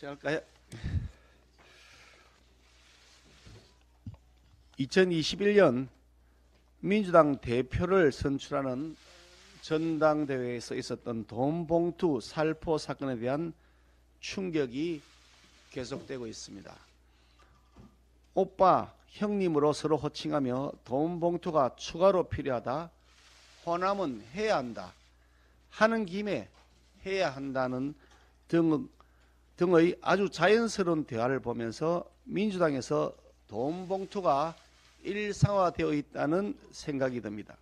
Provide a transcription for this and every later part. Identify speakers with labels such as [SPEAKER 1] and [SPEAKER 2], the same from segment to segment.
[SPEAKER 1] 시작할까요? 2021년 민주당 대표를 선출하는 전당대회에서 있었던 돈봉투 살포 사건에 대한 충격이 계속되고 있습니다. 오빠, 형님으로 서로 호칭하며 돈봉투가 추가로 필요하다. 호남은 해야 한다. 하는 김에 해야 한다는 등, 등의 아주 자연스러운 대화를 보면서 민주당에서 돈 봉투가 일상화되어 있다는 생각이 듭니다.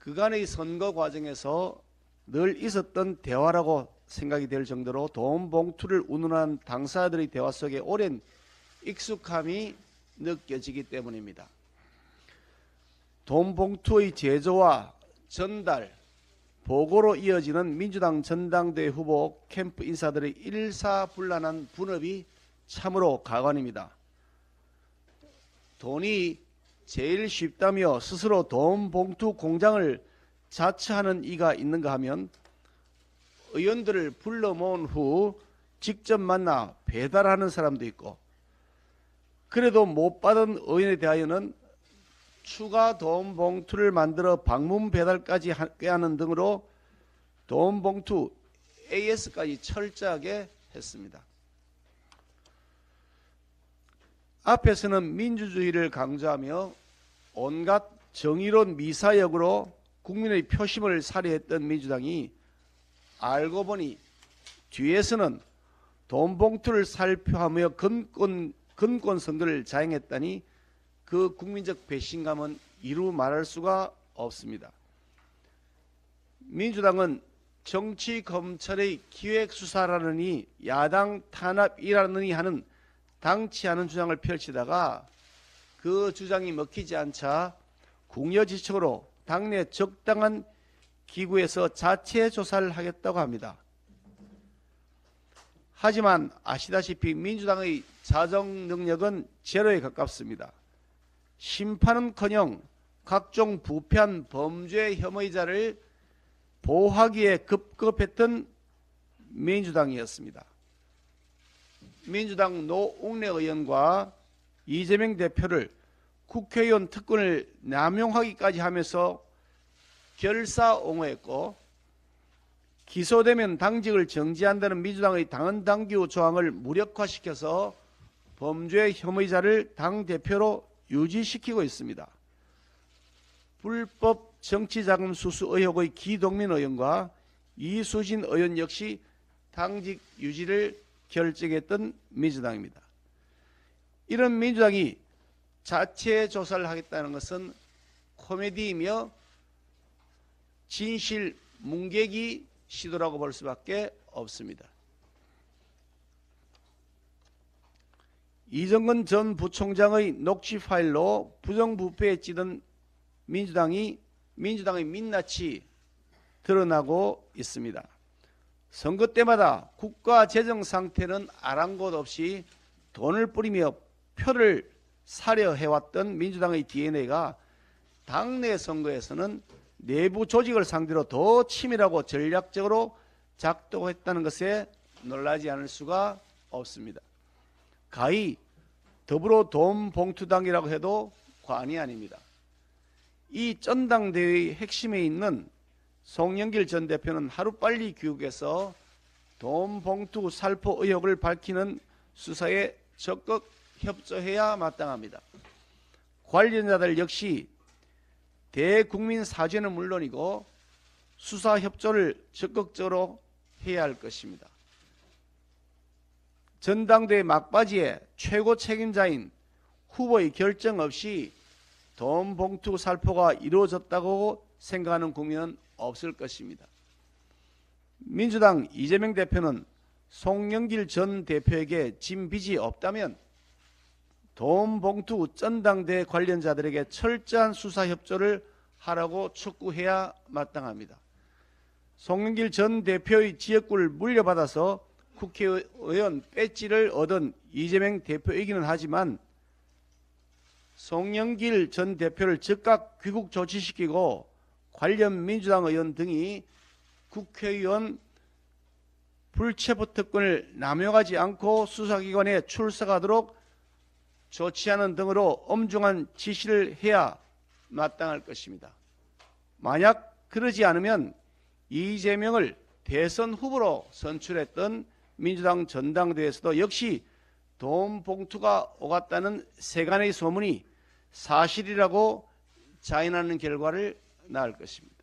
[SPEAKER 1] 그간의 선거 과정에서 늘 있었던 대화라고 생각이 될 정도로 돈 봉투를 운운한 당사자들의 대화 속에 오랜 익숙함이 느껴지기 때문입니다. 돈 봉투의 제조와 전달, 보고로 이어지는 민주당 전당대회 후보 캠프 인사들의 일사불란한 분업이 참으로 가관입니다. 돈이 제일 쉽다며 스스로 돈 봉투 공장을 자처하는 이가 있는가 하면 의원들을 불러 모은 후 직접 만나 배달하는 사람도 있고 그래도 못 받은 의원에 대하여는 추가 돈 봉투를 만들어 방문 배달까지 하는 등으로 돈 봉투 AS까지 철저하게 했습니다. 앞에서는 민주주의를 강조하며 온갖 정의로운 미사역으로 국민의 표심을 살해했던 민주당이 알고 보니 뒤에서는 돈 봉투를 살펴하며 근권, 근권 선거를 자행했다니 그 국민적 배신감은 이루 말할 수가 없습니다. 민주당은 정치 검찰의 기획 수사라느니 야당 탄압이라느니 하는 당치 않은 주장을 펼치다가 그 주장이 먹히지 않자 궁여지책으로 당내 적당한 기구에서 자체 조사를 하겠다고 합니다. 하지만 아시다시피 민주당의 자정 능력은 제로에 가깝습니다. 심판은커녕 각종 부패한 범죄 혐의자를 보호하기에 급급했던 민주당이었습니다. 민주당 노웅래 의원과 이재명 대표를 국회의원 특권을 남용하기까지 하면서 결사옹호했고 기소되면 당직을 정지한다는 민주당의 당헌 당규 조항을 무력화시켜서 범죄 혐의자를 당 대표로 유지시키고 있습니다. 불법 정치자금 수수 의혹의 기동민 의원과 이수진 의원 역시 당직 유지를 결정했던 민주당입니다. 이런 민주당이 자체 조사를 하겠다는 것은 코미디이며 진실 뭉개기 시도라고 볼 수밖에 없습니다. 이정근 전 부총장의 녹취 파일로 부정부패에 찌든 민주당이 민주당의 민낯이 드러나고 있습니다. 선거 때마다 국가 재정 상태는 아랑곳 없이 돈을 뿌리며 표를 사려 해왔던 민주당의 DNA가 당내 선거에서는 내부 조직을 상대로 더 치밀하고 전략적으로 작동했다는 것에 놀라지 않을 수가 없습니다. 가히 더불어 돈 봉투당이라고 해도 과언이 아닙니다. 이 전당대회의 핵심에 있는 송영길 전 대표는 하루빨리 귀국해서 돈 봉투 살포 의혹을 밝히는 수사에 적극 협조해야 마땅합니다. 관련자들 역시 대국민 사죄는 물론이고 수사 협조를 적극적으로 해야 할 것입니다. 전당대회 막바지에 최고 책임자인 후보의 결정 없이 돈 봉투 살포가 이루어졌다고 생각하는 국민은 없을 것입니다. 민주당 이재명 대표는 송영길 전 대표에게 진 빚이 없다면 돈 봉투 전당대 관련자들에게 철저한 수사 협조를 하라고 촉구해야 마땅합니다. 송영길 전 대표의 지역구를 물려받아서 국회의원 배지를 얻은 이재명 대표이기는 하지만 송영길 전 대표를 즉각 귀국 조치시키고 관련 민주당 의원 등이 국회의원 불체포 특권을 남용하지 않고 수사기관에 출석하도록 조치하는 등으로 엄중한 지시를 해야 마땅할 것입니다. 만약 그러지 않으면 이재명을 대선 후보로 선출했던 민주당 전당대회에서도 역시 돈 봉투가 오갔다는 세간의 소문이 사실이라고 자인하는 결과를 낳을 것입니다.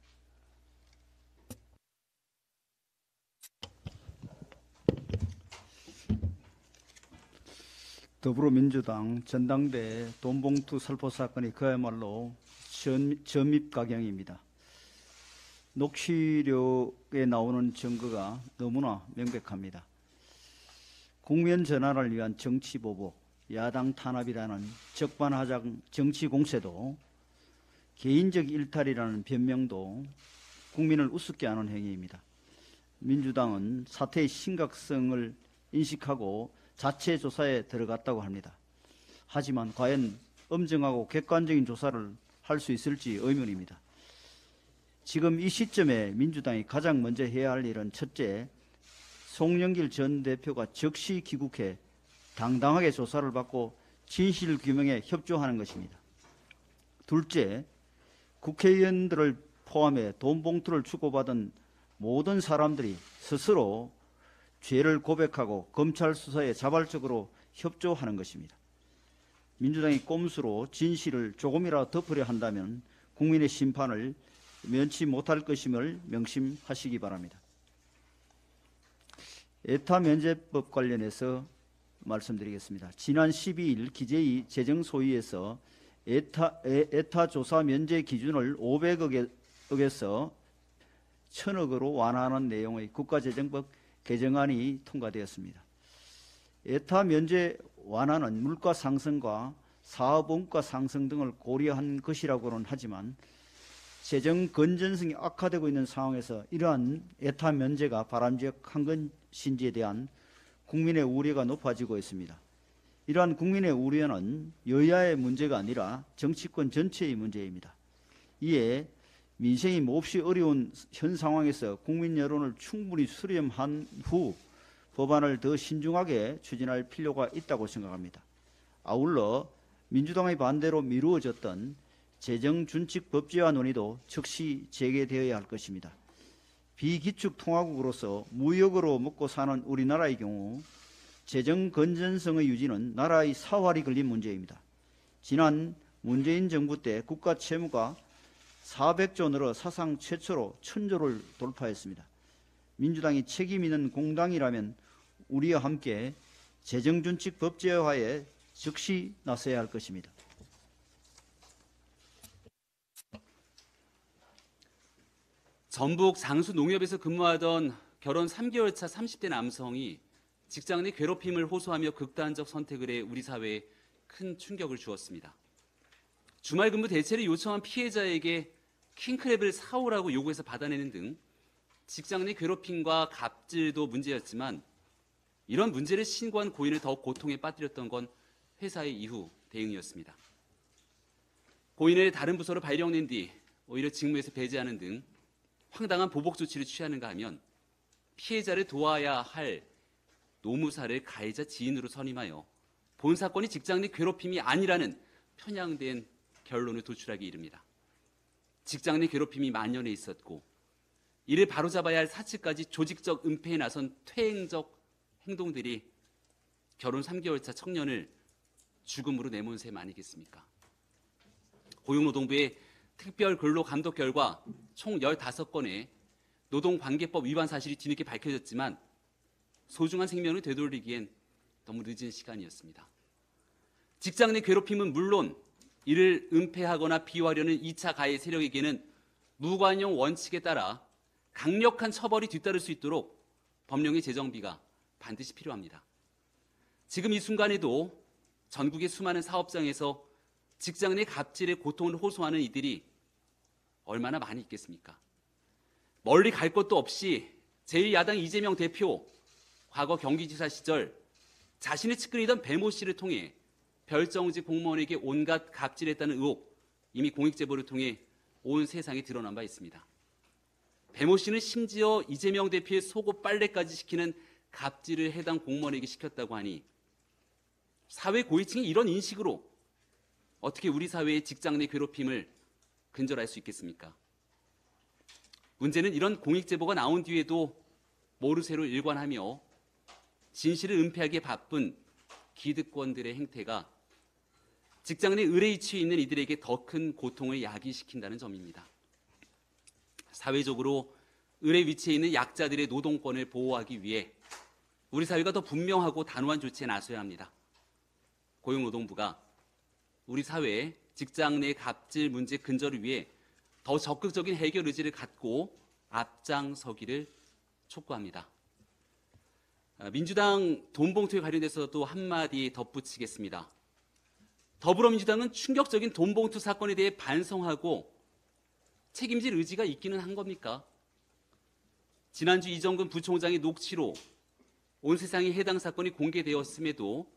[SPEAKER 2] 더불어민주당 전당대 돈봉투 살포 사건이 그야말로 전, 전입가경입니다. 녹취록에 나오는 증거가 너무나 명백합니다. 국면 전환을 위한 정치 보복, 야당 탄압이라는 적반하장 정치 공세도 개인적 일탈이라는 변명도 국민을 우습게 하는 행위입니다. 민주당은 사태의 심각성을 인식하고 자체 조사에 들어갔다고 합니다. 하지만 과연 엄정하고 객관적인 조사를 할 수 있을지 의문입니다. 지금 이 시점에 민주당이 가장 먼저 해야 할 일은 첫째, 송영길 전 대표가 즉시 귀국해 당당하게 조사를 받고 진실 규명에 협조하는 것입니다. 둘째, 국회의원들을 포함해 돈 봉투를 주고받은 모든 사람들이 스스로 죄를 고백하고 검찰 수사에 자발적으로 협조하는 것입니다. 민주당이 꼼수로 진실을 조금이라도 덮으려 한다면 국민의 심판을 면치 못할 것임을 명심하시기 바랍니다. 에타 면제법 관련해서 말씀드리겠습니다. 지난 12일 기재위 재정소위에서 에타, 에 타 조사 면제 기준을 500억에서 1000억으로 완화하는 내용의 국가재정법 개정안이 통과되었습니다. 에타 면제 완화는 물가 상승과 사업 원가 상승 등을 고려한 것이라고는 하지만 재정 건전성이 악화되고 있는 상황에서 이러한 에타 면제가 바람직한 것 인지에 대한 국민의 우려가 높아지고 있습니다. 이러한 국민의 우려는 여야의 문제가 아니라 정치권 전체의 문제입니다. 이에 민생이 몹시 어려운 현 상황에서 국민 여론을 충분히 수렴한 후 법안을 더 신중하게 추진할 필요가 있다고 생각합니다. 아울러 민주당의 반대로 미루어졌던 재정준칙 법제화 논의도 즉시 재개되어야 할 것입니다. 비기축 통화국으로서 무역으로 먹고 사는 우리나라의 경우 재정 건전성의 유지는 나라의 사활이 걸린 문제입니다. 지난 문재인 정부 때 국가 채무가 400조 늘어 사상 최초로 천조를 돌파했습니다. 민주당이 책임 있는 공당이라면 우리와 함께 재정준칙 법제화에 즉시 나서야 할 것입니다.
[SPEAKER 3] 전북 장수 농협에서 근무하던 결혼 3개월 차 30대 남성이 직장 내 괴롭힘을 호소하며 극단적 선택을 해 우리 사회에 큰 충격을 주었습니다. 주말 근무 대체를 요청한 피해자에게 킹크랩을 사오라고 요구해서 받아내는 등 직장 내 괴롭힘과 갑질도 문제였지만 이런 문제를 신고한 고인을 더 고통에 빠뜨렸던 건 회사의 이후 대응이었습니다. 고인을 다른 부서로 발령낸 뒤 오히려 직무에서 배제하는 등 황당한 보복 조치를 취하는가 하면 피해자를 도와야 할 노무사를 가해자 지인으로 선임하여 본 사건이 직장 내 괴롭힘이 아니라는 편향된 결론을 도출하기 이릅니다. 직장 내 괴롭힘이 만연해 있었고 이를 바로잡아야 할 사측까지 조직적 은폐에 나선 퇴행적 행동들이 결혼 3개월 차 청년을 죽음으로 내몬 셈 아니겠습니까? 고용노동부의 특별 근로 감독 결과 총 15건의 노동관계법 위반 사실이 뒤늦게 밝혀졌지만 소중한 생명을 되돌리기엔 너무 늦은 시간이었습니다. 직장 내 괴롭힘은 물론 이를 은폐하거나 비호하려는 2차 가해 세력에게는 무관용 원칙에 따라 강력한 처벌이 뒤따를 수 있도록 법령의 재정비가 반드시 필요합니다. 지금 이 순간에도 전국의 수많은 사업장에서 직장 내 갑질의 고통을 호소하는 이들이 얼마나 많이 있겠습니까? 멀리 갈 것도 없이 제1야당 이재명 대표 과거 경기지사 시절 자신의 측근이던 배모 씨를 통해 별정직 공무원에게 온갖 갑질했다는 의혹 이미 공익제보를 통해 온 세상에 드러난 바 있습니다. 배모 씨는 심지어 이재명 대표의 속옷 빨래까지 시키는 갑질을 해당 공무원에게 시켰다고 하니 사회 고위층이 이런 인식으로 어떻게 우리 사회의 직장 내 괴롭힘을 근절할 수 있겠습니까? 문제는 이런 공익 제보가 나온 뒤에도 모르쇠로 일관하며 진실을 은폐하기에 바쁜 기득권들의 행태가 직장 내 의뢰 위치에 있는 이들에게 더 큰 고통을 야기시킨다는 점입니다. 사회적으로 의뢰 위치에 있는 약자들의 노동권을 보호하기 위해 우리 사회가 더 분명하고 단호한 조치에 나서야 합니다. 고용노동부가 우리 사회의 직장 내 갑질 문제 근절을 위해 더 적극적인 해결 의지를 갖고 앞장서기를 촉구합니다. 아, 민주당 돈봉투에 관련돼서도 한마디 덧붙이겠습니다. 더불어민주당은 충격적인 돈봉투 사건에 대해 반성하고 책임질 의지가 있기는 한 겁니까? 지난주 이정근 부총장의 녹취로 온 세상에 해당 사건이 공개되었음에도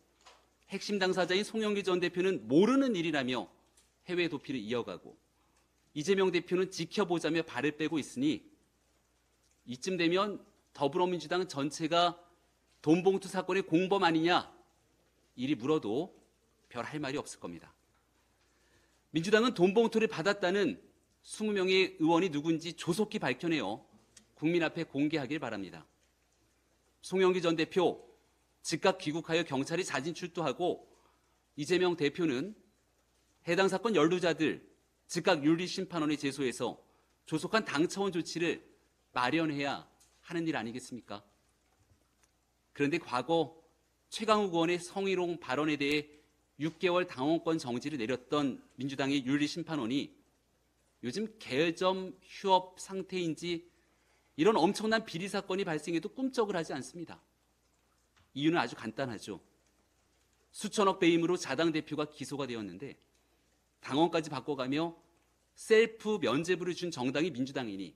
[SPEAKER 3] 핵심 당사자인 송영기 전 대표는 모르는 일이라며 해외 도피를 이어가고 이재명 대표는 지켜보자며 발을 빼고 있으니 이쯤 되면 더불어민주당 전체가 돈봉투 사건의 공범 아니냐 이리 물어도 별 할 말이 없을 겁니다. 민주당은 돈봉투를 받았다는 20명의 의원이 누군지 조속히 밝혀내어 국민 앞에 공개하길 바랍니다. 송영기 전 대표 즉각 귀국하여 경찰이 자진 출두하고 이재명 대표는 해당 사건 연루자들 즉각 윤리심판원에 제소해서 조속한 당 차원 조치를 마련해야 하는 일 아니겠습니까? 그런데 과거 최강욱 의원의 성희롱 발언에 대해 6개월 당원권 정지를 내렸던 민주당의 윤리심판원이 요즘 계엄 휴업 상태인지 이런 엄청난 비리 사건이 발생해도 꿈쩍을 하지 않습니다. 이유는 아주 간단하죠. 수천억 배임으로 자당 대표가 기소가 되었는데 당원까지 바꿔가며 셀프 면죄부를 준 정당이 민주당이니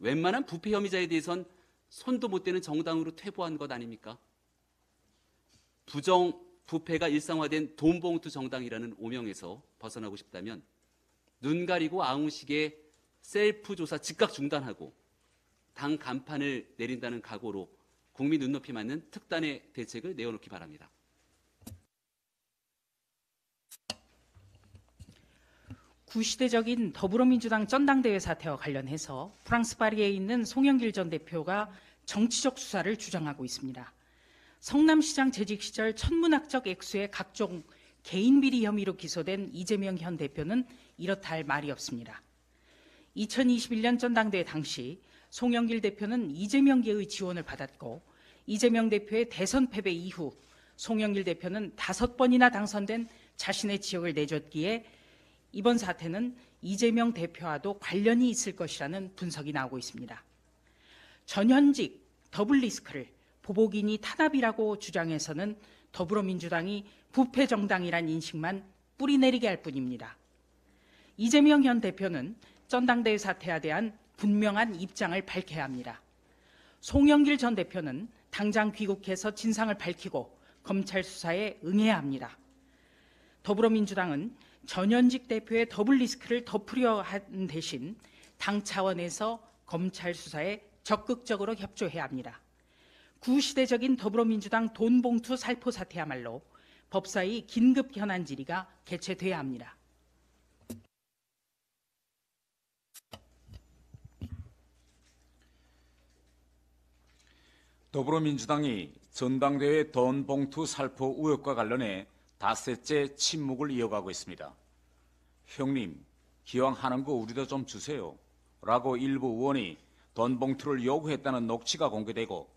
[SPEAKER 3] 웬만한 부패 혐의자에 대해선 손도 못 대는 정당으로 퇴보한 것 아닙니까? 부정 부패가 일상화된 돈봉투 정당이라는 오명에서 벗어나고 싶다면 눈 가리고 아웅식의 셀프 조사 즉각 중단하고 당 간판을 내린다는 각오로 국민 눈높이 맞는 특단의 대책을 내어놓기 바랍니다.
[SPEAKER 4] 구시대적인 더불어민주당 전당대회 사태와 관련해서 프랑스 파리에 있는 송영길 전 대표가 정치적 수사를 주장하고 있습니다. 성남시장 재직 시절 천문학적 액수의 각종 개인 비리 혐의로 기소된 이재명 현 대표는 이렇다 할 말이 없습니다. 2021년 전당대회 당시 송영길 대표는 이재명계의 지원을 받았고 이재명 대표의 대선 패배 이후 송영길 대표는 다섯 번이나 당선된 자신의 지역을 내줬기에 이번 사태는 이재명 대표와도 관련이 있을 것이라는 분석이 나오고 있습니다. 전현직 더블 리스크를 보복인이 탄압이라고 주장해서는 더불어민주당이 부패 정당이란 인식만 뿌리내리게 할 뿐입니다. 이재명 현 대표는 전당대회 사태에 대한 분명한 입장을 밝혀야 합니다. 송영길 전 대표는 당장 귀국해서 진상을 밝히고 검찰 수사에 응해야 합니다. 더불어민주당은 전현직 대표의 더블 리스크를 덮으려 한 대신 당 차원에서 검찰 수사에 적극적으로 협조해야 합니다. 구시대적인 더불어민주당 돈봉투 살포 사태야말로 법사위 긴급 현안 질의가 개최돼야 합니다.
[SPEAKER 5] 더불어민주당이 전당대회 돈 봉투 살포 의혹과 관련해 닷새째 침묵을 이어가고 있습니다. 형님, 기왕 하는 거 우리도 좀 주세요. 라고 일부 의원이 돈 봉투를 요구했다는 녹취가 공개되고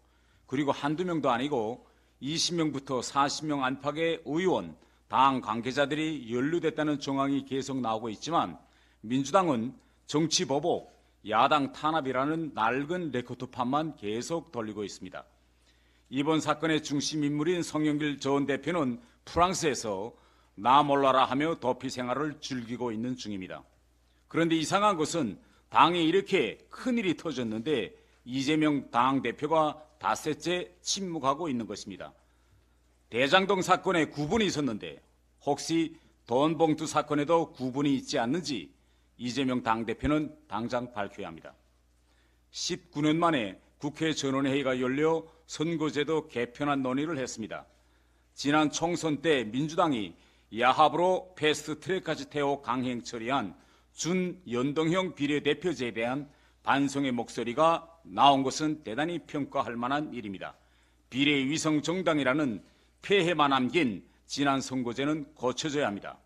[SPEAKER 5] 그리고 한두 명도 아니고 20명부터 40명 안팎의 의원, 당 관계자들이 연루됐다는 정황이 계속 나오고 있지만 민주당은 정치 보복, 야당 탄압이라는 낡은 레코드판만 계속 돌리고 있습니다. 이번 사건의 중심 인물인 성영길 전 대표는 프랑스에서 나 몰라라 하며 도피 생활을 즐기고 있는 중입니다. 그런데 이상한 것은 당에 이렇게 큰일이 터졌는데 이재명 당 대표가 닷새째 침묵하고 있는 것입니다. 대장동 사건에 구분이 있었는데 혹시 돈 봉투 사건에도 구분이 있지 않는지 이재명 당대표는 당장 밝혀야 합니다. 19년 만에 국회 전원회의가 열려 선거제도 개편안 논의를 했습니다. 지난 총선 때 민주당이 야합으로 패스트트랙까지 태워 강행 처리한 준연동형 비례대표제에 대한 반성의 목소리가 나온 것은 대단히 평가할 만한 일입니다. 비례위성 정당이라는 폐해만 남긴 지난 선거제는 고쳐져야 합니다.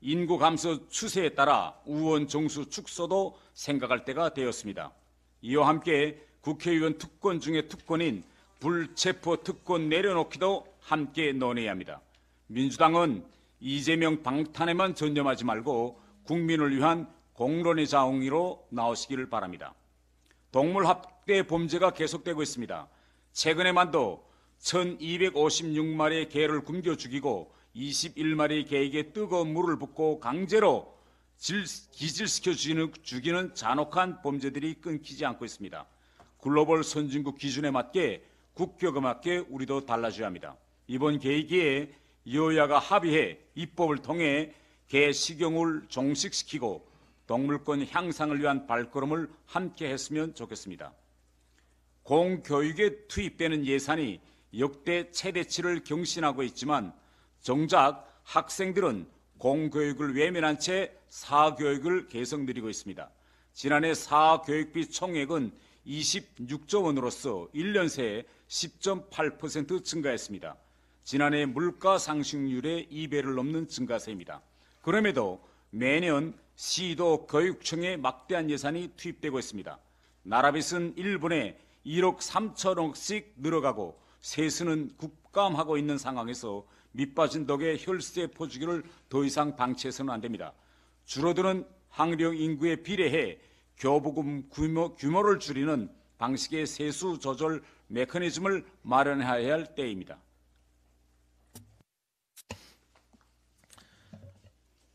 [SPEAKER 5] 인구 감소 추세에 따라 우원 정수 축소도 생각할 때가 되었습니다. 이와 함께 국회의원 특권 중의 특권인 불체포 특권 내려놓기도 함께 논의해야 합니다. 민주당은 이재명 방탄에만 전념하지 말고 국민을 위한 공론의 자웅이로 나오시기를 바랍니다. 동물 학대 범죄가 계속되고 있습니다. 최근에만도 1256마리의 개를 굶겨 죽이고 21마리의 개에게 뜨거운 물을 붓고 강제로 질- 기질시켜 죽이는, 죽이는 잔혹한 범죄들이 끊기지 않고 있습니다. 글로벌 선진국 기준에 맞게 국격에 맞게 우리도 달라져야 합니다. 이번 계기에 여야가 합의해 입법을 통해 개 식용을 종식시키고 동물권 향상을 위한 발걸음을 함께 했으면 좋겠습니다. 공교육에 투입되는 예산이 역대 최대치를 경신하고 있지만 정작 학생들은 공교육을 외면한 채 사교육을 누리고 있습니다. 지난해 사교육비 총액은 26조 원으로서 1년 새에 10.8% 증가했습니다. 지난해 물가 상승률의 2배를 넘는 증가세입니다. 그럼에도 매년 시도 교육청에 막대한 예산이 투입되고 있습니다. 나라빚은 1분에 1억 3천억씩 늘어가고 세수는 국감하고 있는 상황에서 밑빠진 덕에 혈세 포주기를 더 이상 방치해서는 안 됩니다. 줄어드는 학령 인구에 비례해 교부금 규모, 규모를 줄이는 방식의 세수 조절 메커니즘을 마련해야 할 때입니다.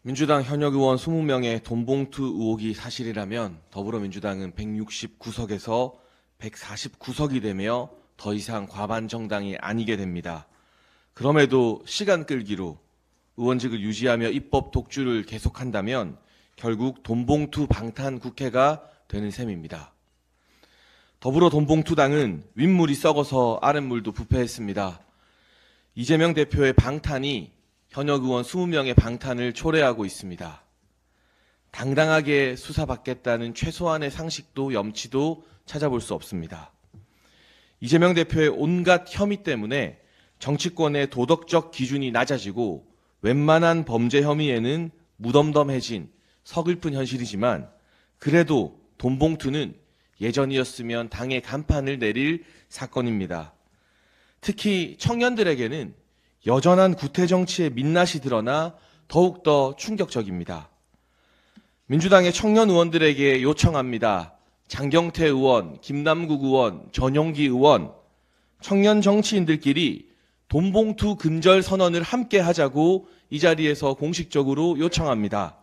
[SPEAKER 6] 민주당 현역 의원 20명의 돈봉투 의혹이 사실이라면 더불어민주당은 169석에서 149석이 되며 더 이상 과반 정당이 아니게 됩니다. 그럼에도 시간 끌기로 의원직을 유지하며 입법 독주를 계속한다면 결국 돈봉투 방탄 국회가 되는 셈입니다. 더불어 돈봉투당은 윗물이 썩어서 아랫물도 부패했습니다. 이재명 대표의 방탄이 현역 의원 20명의 방탄을 초래하고 있습니다. 당당하게 수사받겠다는 최소한의 상식도 염치도 찾아볼 수 없습니다. 이재명 대표의 온갖 혐의 때문에 정치권의 도덕적 기준이 낮아지고 웬만한 범죄 혐의에는 무덤덤해진 서글픈 현실이지만 그래도 돈봉투는 예전이었으면 당의 간판을 내릴 사건입니다. 특히 청년들에게는 여전한 구태 정치의 민낯이 드러나 더욱더 충격적입니다. 민주당의 청년 의원들에게 요청합니다. 장경태 의원, 김남국 의원, 전용기 의원, 청년 정치인들끼리 돈봉투 근절 선언을 함께 하자고 이 자리에서 공식적으로 요청합니다.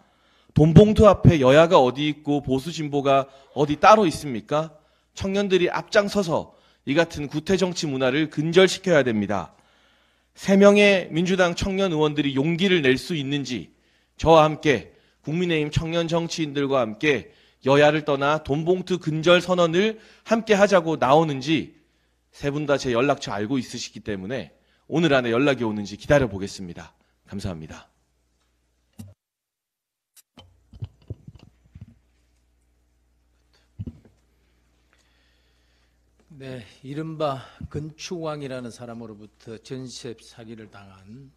[SPEAKER 6] 돈봉투 앞에 여야가 어디 있고 보수 진보가 어디 따로 있습니까? 청년들이 앞장서서 이 같은 구태 정치 문화를 근절시켜야 됩니다. 세 명의 민주당 청년 의원들이 용기를 낼 수 있는지 저와 함께 국민의힘 청년 정치인들과 함께 여야를 떠나 돈봉투 근절 선언을 함께 하자고 나오는지 세 분 다 제 연락처 알고 있으시기 때문에 오늘 안에 연락이 오는지 기다려 보겠습니다. 감사합니다.
[SPEAKER 7] 네, 이른바 건축왕이라는 사람으로부터 전세 사기를 당한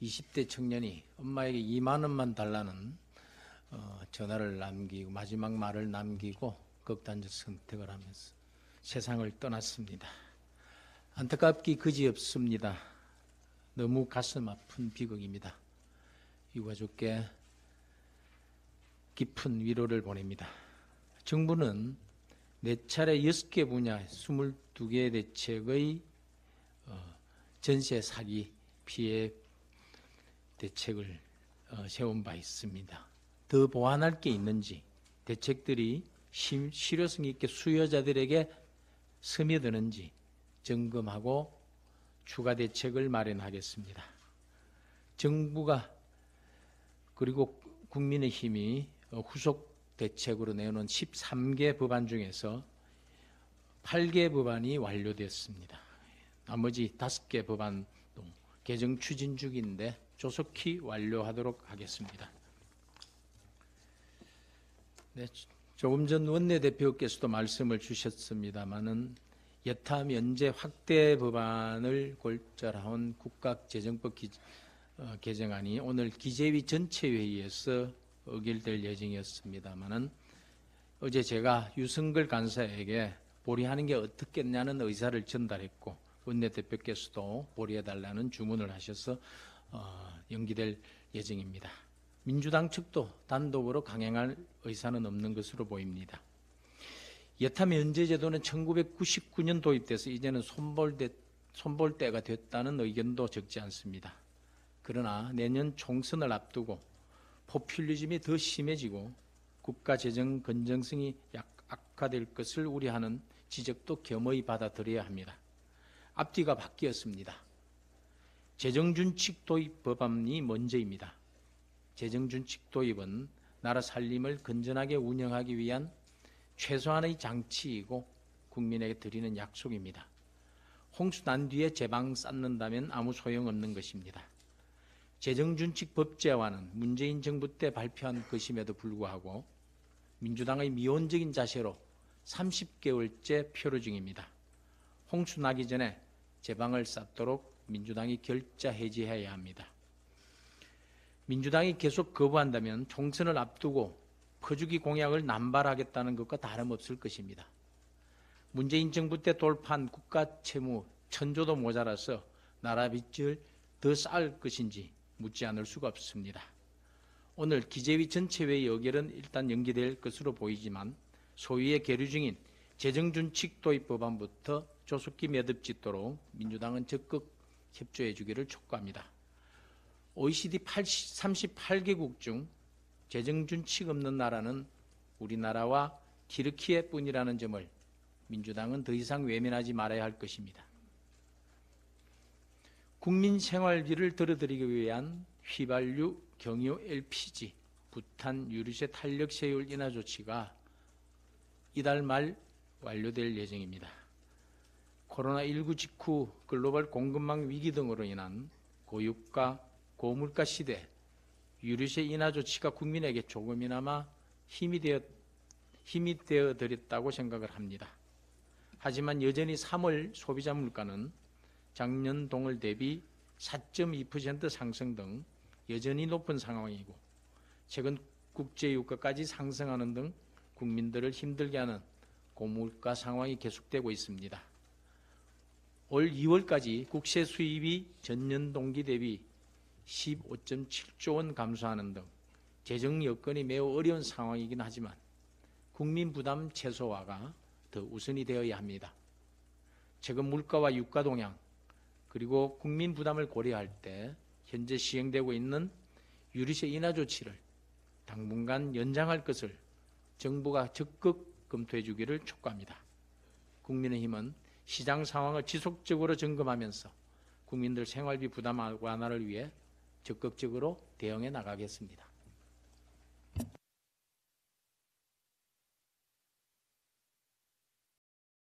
[SPEAKER 7] 20대 청년이 엄마에게 2만 원만 달라는 어, 전화를 남기고 마지막 말을 남기고 극단적 선택을 하면서 세상을 떠났습니다. 안타깝기 그지없습니다. 너무 가슴 아픈 비극입니다. 이 가족께 깊은 위로를 보냅니다. 정부는 네 차례 여섯 개 분야 22개 대책의 어, 전세 사기 피해 대책을 어, 세운 바 있습니다. 더 보완할 게 있는지 대책들이 심- 실효성 있게 수요자들에게 스며드는지 점검하고 추가 대책을 마련하겠습니다. 정부가 그리고 국민의힘이 어, 후속 대책으로 내놓은 13개 법안 중에서 8개 법안이 완료됐습니다. 나머지 다섯 개 법안도 개정 추진 중인데 조속히 완료하도록 하겠습니다. 네, 조금 전 원내대표께서도 말씀을 주셨습니다마는 여타 면제 확대 법안을 골절한 국가재정법 기- 어, 개정안이 오늘 기재위 전체 회의에서 의결될 예정이었습니다마는 어제 제가 유승글 간사에게 보리하는 게 어떻겠냐는 의사를 전달했고 원내대표께서도 보리해달라는 주문을 하셔서 어, 연기될 예정입니다. 민주당 측도 단독으로 강행할 의사는 없는 것으로 보입니다. 여타 면제 제도는 1999년 도입돼서 이제는 손볼, 손볼 때가 됐다는 의견도 적지 않습니다. 그러나 내년 총선을 앞두고 포퓰리즘이 더 심해지고 국가 재정 건전성이 약 악화될 것을 우려하는 지적도 겸허히 받아들여야 합니다. 앞뒤가 바뀌었습니다. 재정준칙 도입 법안이 먼저입니다. 재정준칙 도입은 나라 살림을 건전하게 운영하기 위한 최소한의 장치이고 국민에게 드리는 약속입니다. 홍수 난 뒤에 제방 쌓는다면 아무 소용없는 것입니다. 재정준칙 법제화는 문재인 정부 때 발표한 것임에도 불구하고 민주당의 미온적인 자세로 30개월째 표류 중입니다. 홍수 나기 전에 제방을 쌓도록 민주당이 결자 해지해야 합니다. 민주당이 계속 거부한다면 총선을 앞두고 퍼주기 공약을 남발하겠다는 것과 다름없을 것입니다. 문재인 정부 때 돌파한 국가 채무 천조도 모자라서 나라 빚을 더 쌓을 것인지 묻지 않을 수가 없습니다. 오늘 기재위 전체회의 의결은 일단 연기될 것으로 보이지만 소위의 계류 중인 재정준칙 도입 법안부터 조속히 매듭 짓도록 민주당은 적극 협조해 주기를 촉구합니다. OECD 38개국 중 재정준칙 없는 나라는 우리나라와 키르키예 뿐이라는 점을 민주당은 더 이상 외면하지 말아야 할 것입니다. 국민 생활비를 들어드리기 위한 휘발유, 경유, LPG, 부탄, 유류세 탄력 세율 인하 조치가 이달 말 완료될 예정입니다. 코로나19 직후 글로벌 공급망 위기 등으로 인한 고유가, 고물가 시대, 유류세 인하 조치가 국민에게 조금이나마 힘이 되어 힘이 되어 드렸다고 생각을 합니다. 하지만 여전히 3월 소비자 물가는 작년 동월 대비 4.2% 상승 등 여전히 높은 상황이고 최근 국제 유가까지 상승하는 등 국민들을 힘들게 하는 고물가 상황이 계속되고 있습니다. 올 2월까지 국세 수입이 전년 동기 대비 15.7조 원 감소하는 등 재정 여건이 매우 어려운 상황이긴 하지만 국민 부담 최소화가 더 우선이 되어야 합니다. 최근 물가와 유가 동향 그리고 국민 부담을 고려할 때 현재 시행되고 있는 유류세 인하 조치를 당분간 연장할 것을 정부가 적극 검토해 주기를 촉구합니다. 국민의힘은 시장 상황을 지속적으로 점검하면서 국민들 생활비 부담 완화를 위해 적극적으로 대응해 나가겠습니다.